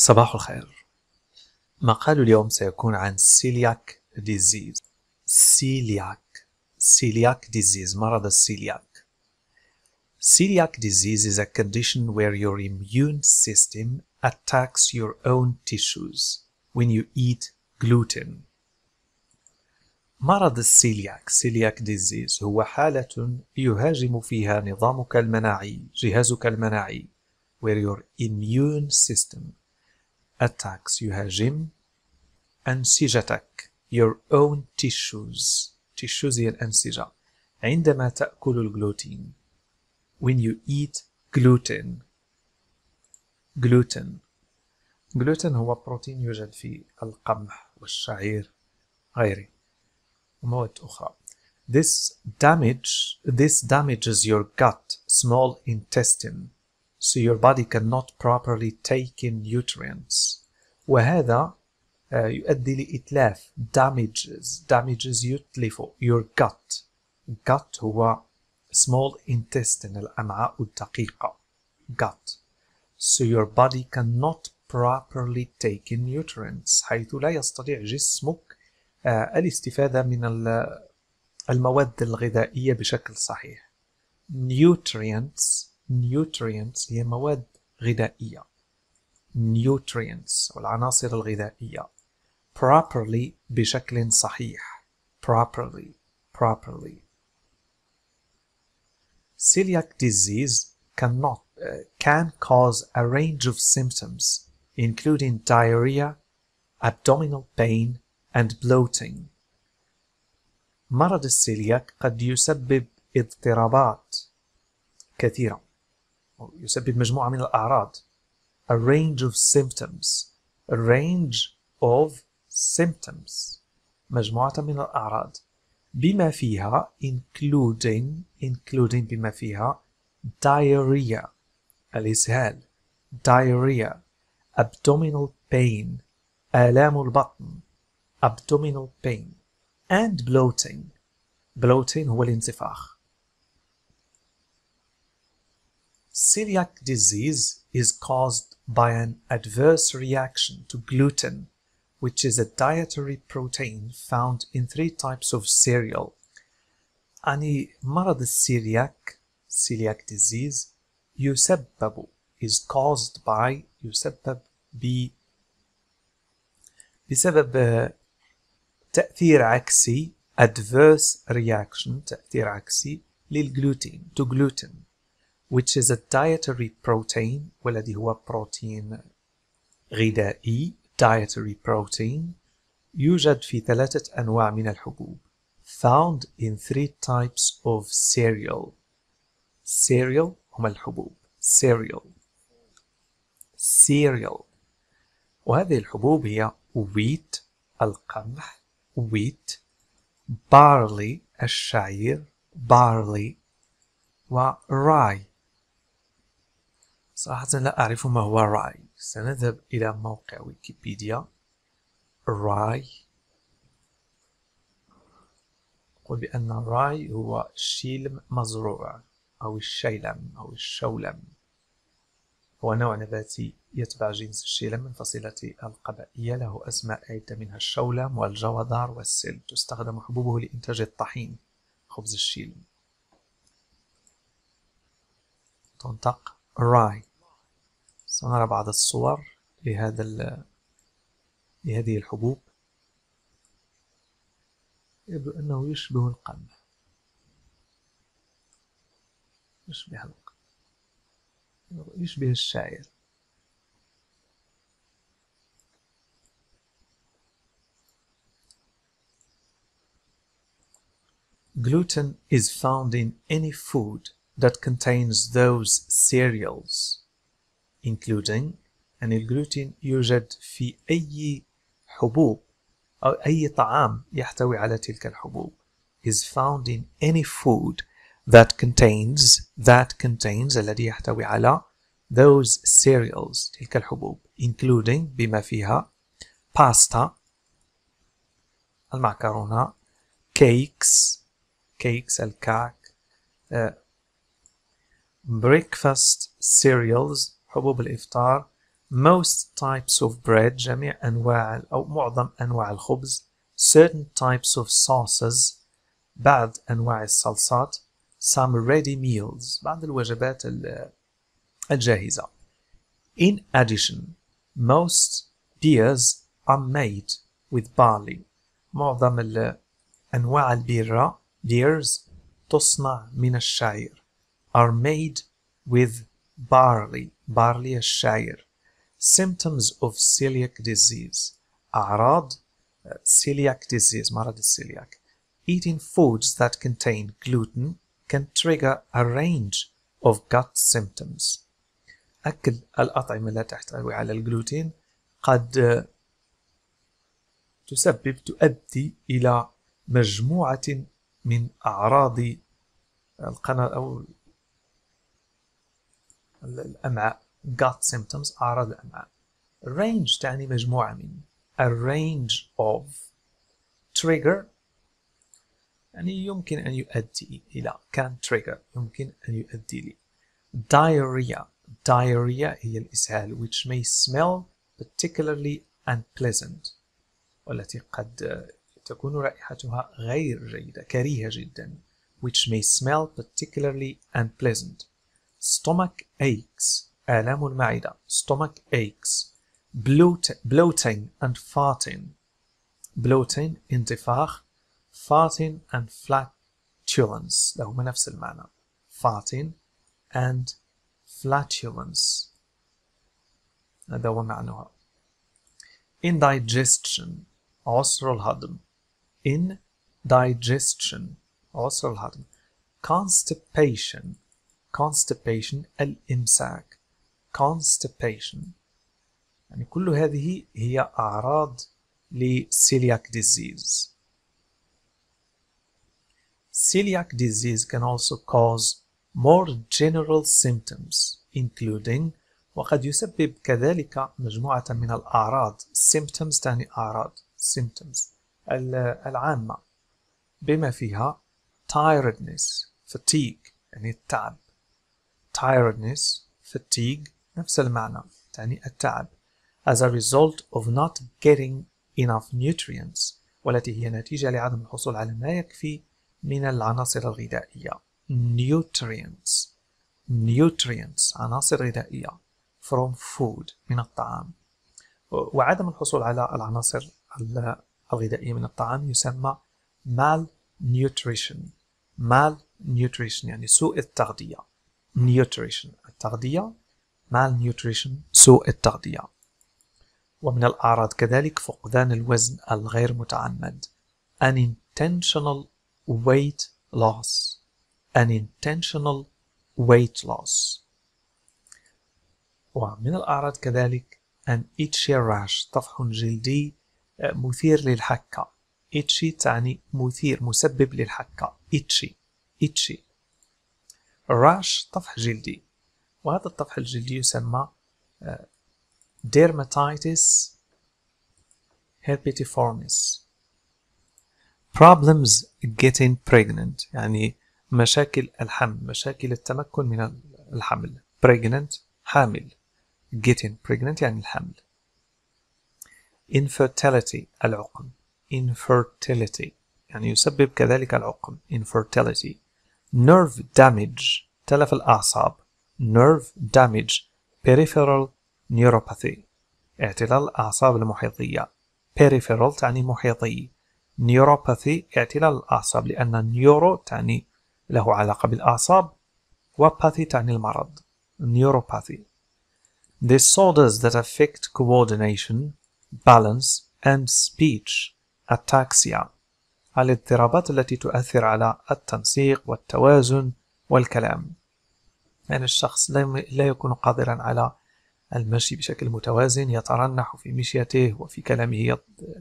صباح الخير مقال اليوم سيكون عن سيلياك ديزيز سيلياك سيلياك ديزيز مرض السيلياك Celiac disease is a condition where your immune system attacks your own tissues when you eat gluten. مرض السيلياك celiac disease هو حالة يهاجم فيها نظامك المناعي جهازك المناعي where your immune system attacks يهاجم أنسجتك your own tissues tissues هي الأنسجة عندما تأكل الجلوتين when you eat gluten gluten gluten هو بروتين يوجد في القمح والشعير غيره ومواد أخرى this damage this damages your gut small intestine so your body cannot properly take in nutrients وهذا يؤدي لإتلاف damages damages يتلف your gut gut هو small intestine الأمعاء الدقيقة gut so your body cannot properly take in nutrients حيث لا يستطيع جسمك الاستفادة من المواد الغذائية بشكل صحيح nutrients nutrients هي مواد غذائية nutrients والعناصر الغذائية properly بشكل صحيح properly properly celiac disease cannot uh, can cause a range of symptoms including diarrhea abdominal pain and bloating مرض السيلياك قد يسبب اضطرابات كثيرة يسبب مجموعة من الأعراض a range of symptoms a range of symptoms مجموعة من الأعراض بما فيها including including بما فيها diarrhea الإسهال diarrhea abdominal pain آلام البطن abdominal pain and bloating bloating هو الانتفاخ Celiac disease is caused by an adverse reaction to gluten which is a dietary protein found in three types of cereal. يعني مرض السيلياك celiac disease يسبب is caused by يسبب ب بسبب تأثير عكسي adverse reaction تأثير عكسي للجلوتين to gluten which is a dietary protein والذي هو بروتين غذائي dietary protein يوجد في ثلاثة أنواع من الحبوب found in three types of cereal cereal هما الحبوب cereal cereal وهذه الحبوب هي wheat القمح wheat barley الشعير barley و rye صراحة لا أعرف ما هو رأي. سنذهب إلى موقع ويكيبيديا. رأي. يقول بأن الراي هو شيلم مزروع أو الشيلم أو الشولم. هو نوع نباتي يتبع جنس الشيلم من فصيلة القبائية له أسماء عدة منها الشولم والجوذر والسل. تستخدم حبوبه لإنتاج الطحين خبز الشيلم. تنطق. رأي. سنرى بعض الصور لهذا لهذه الحبوب. يبدو أنه يشبه القمح. يشبه القمح. يشبه الشعير. Gluten is found in any food that contains those cereals including أن الجلوتين يوجد في أي حبوب أو أي طعام يحتوي على تلك الحبوب is found in any food that contains that contains الذي يحتوي على those cereals تلك الحبوب including بما فيها pasta المعكرونة cakes cakes الكعك uh, breakfast cereals حبوب الإفطار most types of bread جميع أنواع أو معظم أنواع الخبز certain types of sauces بعض أنواع الصلصات some ready meals بعض الوجبات ال- الجاهزة in addition most beers are made with barley معظم ال- أنواع البيرة beers تصنع من الشعير are made with barley barley الشعير symptoms of celiac disease أعراض uh, celiac disease مرض السيلياك eating foods that contain gluten can trigger a range of gut symptoms أكل الأطعمة التي تحتوي على الجلوتين قد uh, تسبب تؤدي إلى مجموعة من أعراض القناة أو الأمعاء gut symptoms أعراض الأمعاء range تعني مجموعة من a range of trigger يعني يمكن أن يؤدي إلى can trigger يمكن أن يؤدي لي diarrhea diarrhea هي الإسهال which may smell particularly unpleasant والتي قد تكون رائحتها غير جيدة كريهة جدا which may smell particularly unpleasant stomach aches آلام المعدة stomach aches bloat, bloating and farting bloating انتفاخ farting and flatulence لهما نفس المعنى farting and flatulence هذا هو معناها indigestion عسر الهضم indigestion عسر الهضم constipation Constipation الإمساك constipation يعني كل هذه هي أعراض لceliac disease celiac disease can also cause more general symptoms including وقد يسبب كذلك مجموعة من الأعراض symptoms تعني أعراض symptoms العامة بما فيها tiredness fatigue يعني التعب tiredness fatigue نفس المعنى تعني التعب. As a result of not getting enough nutrients والتي هي نتيجة لعدم الحصول على ما يكفي من العناصر الغذائية. Nutrients. Nutrients عناصر غذائية. From food من الطعام. وعدم الحصول على العناصر الغذائية من الطعام يسمى malnutrition. Malnutrition يعني سوء التغذية. Nutrition التغذية malnutrition سوء التغذية. ومن الأعراض كذلك فقدان الوزن الغير متعمد. Unintentional weight loss. Unintentional weight loss. ومن الأعراض كذلك an itchy rash طفح جلدي مثير للحكة. Itchy تعني مثير مسبب للحكة. Itchy. Itchy. Rash طفح جلدي وهذا الطفح الجلدي يسمى dermatitis herpetiformis problems getting pregnant يعني مشاكل الحمل مشاكل التمكن من الحمل pregnant حامل getting pregnant يعني الحمل infertility العقم infertility يعني يسبب كذلك العقم infertility nerve damage تلف الأعصاب nerve damage peripheral neuropathy اعتلال الأعصاب المحيطية peripheral تعني محيطي neuropathy اعتلال الأعصاب لأن neuro تعني له علاقة بالأعصاب وباثي تعني المرض neuropathy disorders that affect coordination balance and speech ataxia الاضطرابات التي تؤثر على التنسيق والتوازن والكلام. يعني الشخص لا يكون قادرا على المشي بشكل متوازن يترنح في مشيته وفي كلامه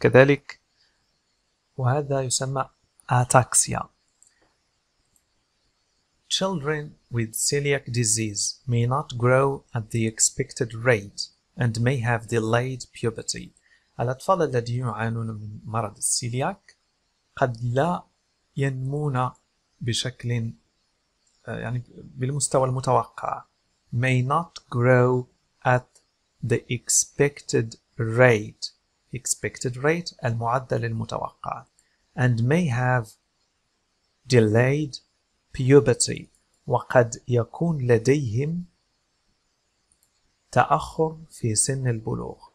كذلك. وهذا يسمى ataxia. Children with celiac disease may not grow at the expected rate and may have delayed puberty. الأطفال الذين يعانون من مرض السيلياك قد لا ينمون بشكل يعني بالمستوى المتوقع may not grow at the expected rate expected rate المعدل المتوقع and may have delayed puberty وقد يكون لديهم تأخر في سن البلوغ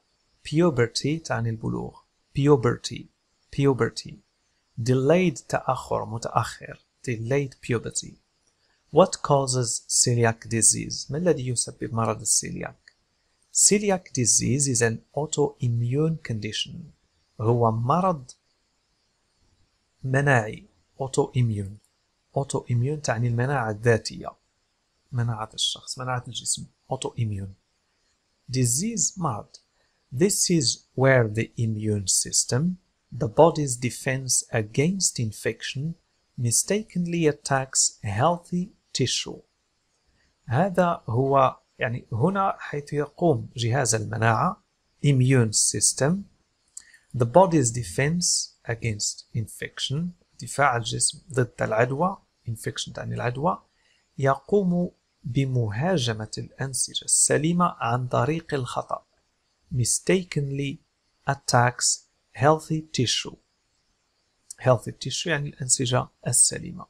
puberty تعني البلوغ puberty puberty delayed تأخر متأخر delayed puberty what causes celiac disease ما الذي يسبب مرض السيلياك celiac disease is an autoimmune condition هو مرض مناعي autoimmune autoimmune تعني المناعة الذاتية مناعة الشخص مناعة الجسم autoimmune disease مرض this is where the immune system the body's defense against infection mistakenly attacks healthy tissue هذا هو يعني هنا حيث يقوم جهاز المناعة immune system the body's defense against infection دفاع الجسم ضد العدوى infection تعني العدوى يقوم بمهاجمة الأنسجة السليمة عن طريق الخطأ mistakenly attacks healthy tissue healthy tissue يعني الأنسجة السليمة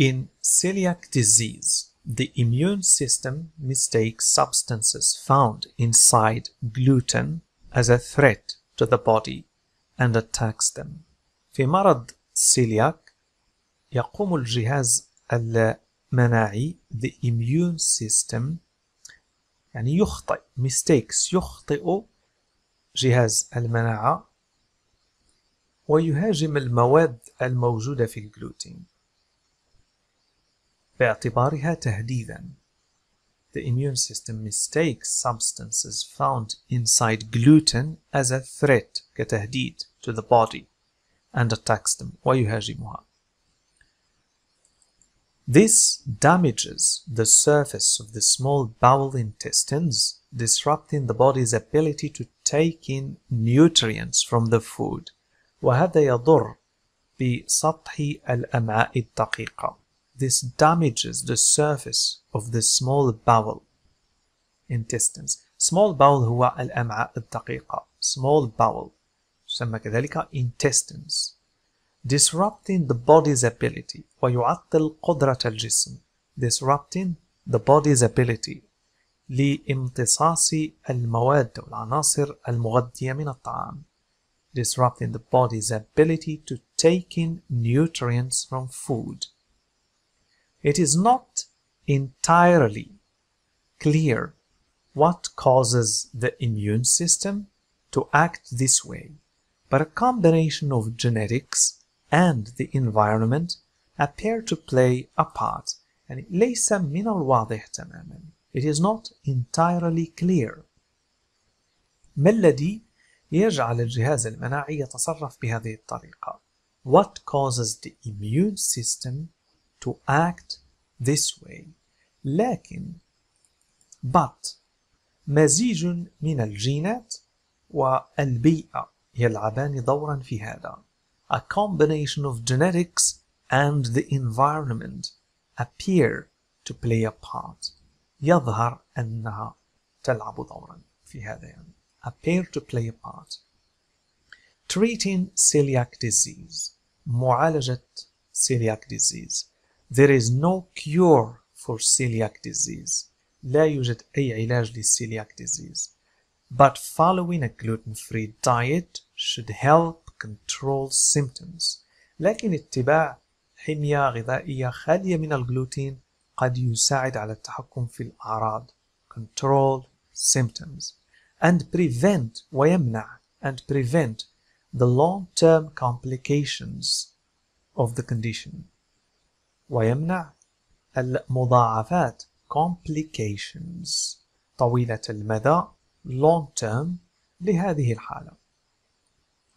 In celiac disease, the immune system mistakes substances found inside gluten as a threat to the body And attacks them. في مرض celiac يقوم الجهاز المناعي the immune system يعني يخطئ mistakes يخطئ جهاز المناعة ويهاجم المواد الموجودة في الجلوتين باعتبارها تهديدا The immune system mistakes substances found inside gluten as a threat كتهديد to the body and attacks them ويهاجمها. This damages the surface of the small bowel intestines, disrupting the body's ability to take in nutrients from the food. وهذا يضر بسطح الأمعاء الدقيقة. This damages the surface of the small bowel intestines. Small bowel هو الأمعاء الدقيقة. Small bowel تسمى كذلك intestines. Disrupting the body's ability ويعطل قدرة الجسم. Disrupting the body's ability لامتصاص المواد والعناصر المغذية من الطعام. Disrupting the body's ability to take in nutrients from food. It is not entirely clear what causes the immune system to act this way, but a combination of genetics and the environment appear to play a part يعني ليس من الواضح تماما It is not entirely clear ما الذي يجعل الجهاز المناعي يتصرف بهذه الطريقة What causes the immune system to act this way لكن but مزيج من الجينات والبيئة يلعبان دورا في هذا a combination of genetics and the environment appear to play a part يظهر أنها تلعب دورا في هذا يعني appear to play a part treating celiac disease معالجة celiac disease There is no cure for celiac disease. لا يوجد أي علاج للceliac disease. But following a gluten-free diet should help control symptoms. لكن اتباع حمية غذائية خالية من الجلوتين قد يساعد على التحكم في الأعراض control symptoms and prevent ويمنع and prevent the long-term complications of the condition ويمنع المضاعفات complications طويلة المدى long term لهذه الحالة.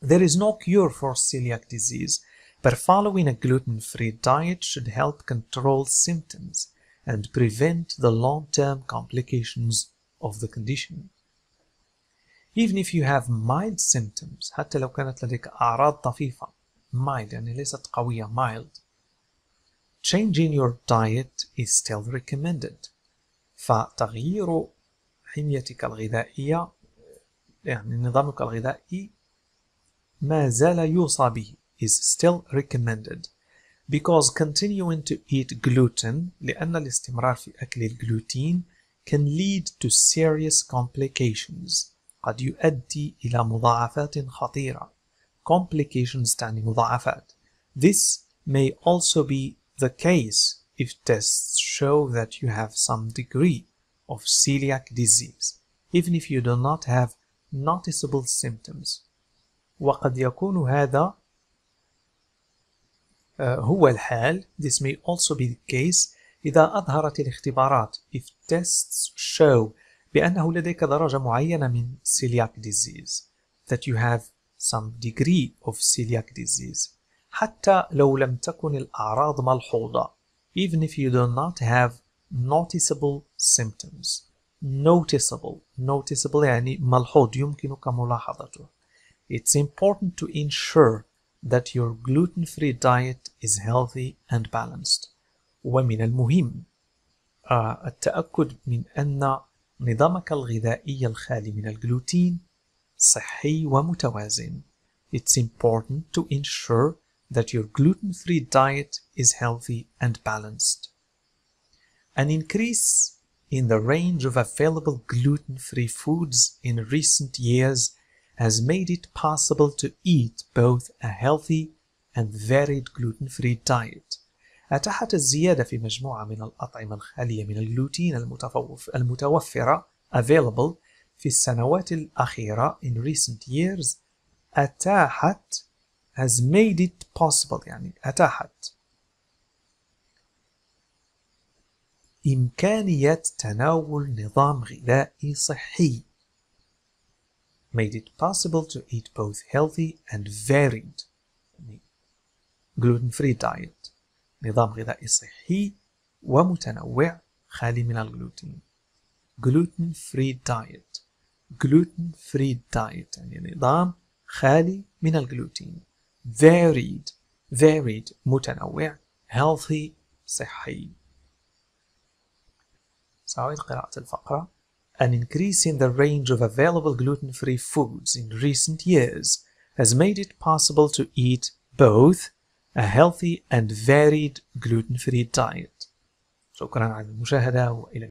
There is no cure for celiac disease, but following a gluten-free diet should help control symptoms and prevent the long-term complications of the condition. even if you have mild symptoms حتى لو كانت لديك أعراض طفيفة mild يعني ليست قوية mild changing your diet is still recommended فتغيير حميتك الغذائية يعني نظامك الغذائي ما زال يوصى به is still recommended because continuing to eat gluten لأن الاستمرار في أكل الجلوتين can lead to serious complications قد يؤدي إلى مضاعفات خطيرة complications تعني مضاعفات This may also be the case if tests show that you have some degree of celiac disease even if you do not have noticeable symptoms وقد يكون هذا هو الحال this may also be the case إذا أظهرت الاختبارات if tests show بأنه لديك درجة معينة من celiac disease that you have some degree of celiac disease حتى لو لم تكن الأعراض ملحوظة even if you do not have noticeable symptoms noticeable noticeable يعني ملحوظ يمكنك ملاحظته it's important to ensure that your gluten-free diet is healthy and balanced ومن المهم التأكد من أن نظامك الغذائي الخالي من الجلوتين صحي ومتوازن It's important to ensure that your gluten-free diet is healthy and balanced. An increase in the range of available gluten-free foods in recent years has made it possible to eat both a healthy and varied gluten-free diet. أتاحت الزيادة في مجموعة من الأطعمة الخالية من الجلوتين المتوفرة available في السنوات الأخيرة in recent years أتاحت has made it possible يعني أتاحت إمكانية تناول نظام غذائي صحي made it possible to eat both healthy and varied gluten-free diet نظام غذائي صحي ومتنوع خالي من الجلوتين gluten-free diet gluten-free diet يعني نظام خالي من الجلوتين varied varied متنوع healthy صحي سأعيد قراءة الفقرة An increase in the range of available gluten-free foods in recent years has made it possible to eat both a healthy and varied gluten-free diet. شكرا على المشاهدة وإلى